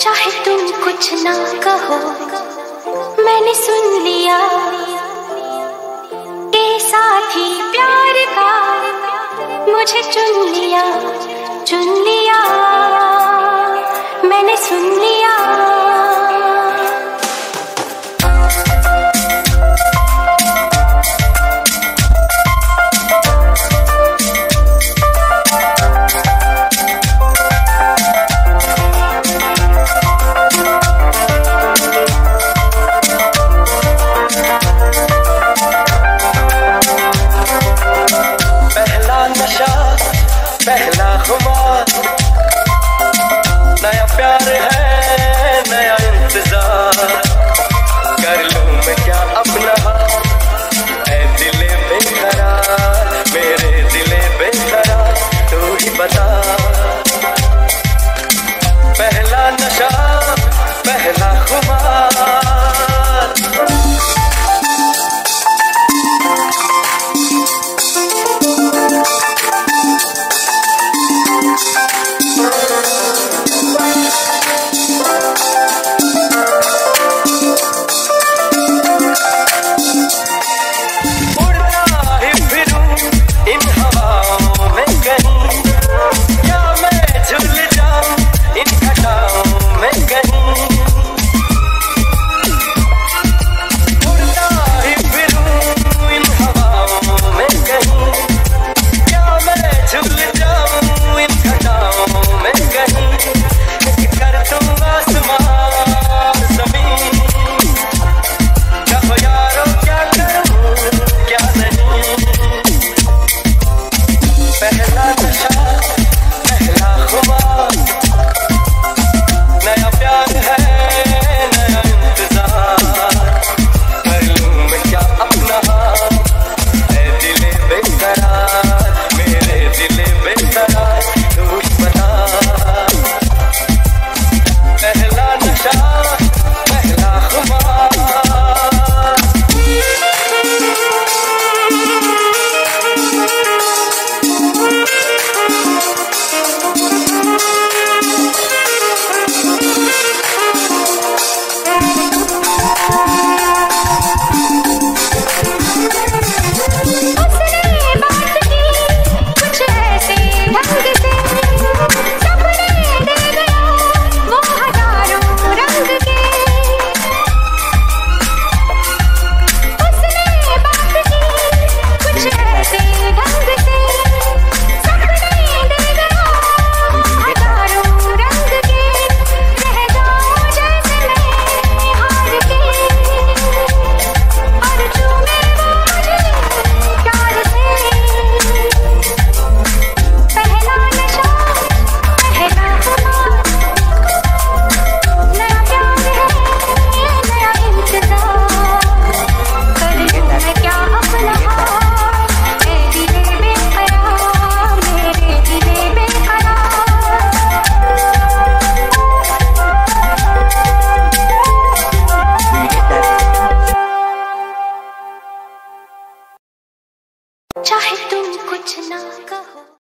चाहे तुम कुछ ना कहो, मैंने सुन लिया। के साथी प्यार का, मुझे चुन लिया चुन लिया। कर लूँ मैं क्या चाहे तुम कुछ ना कहो।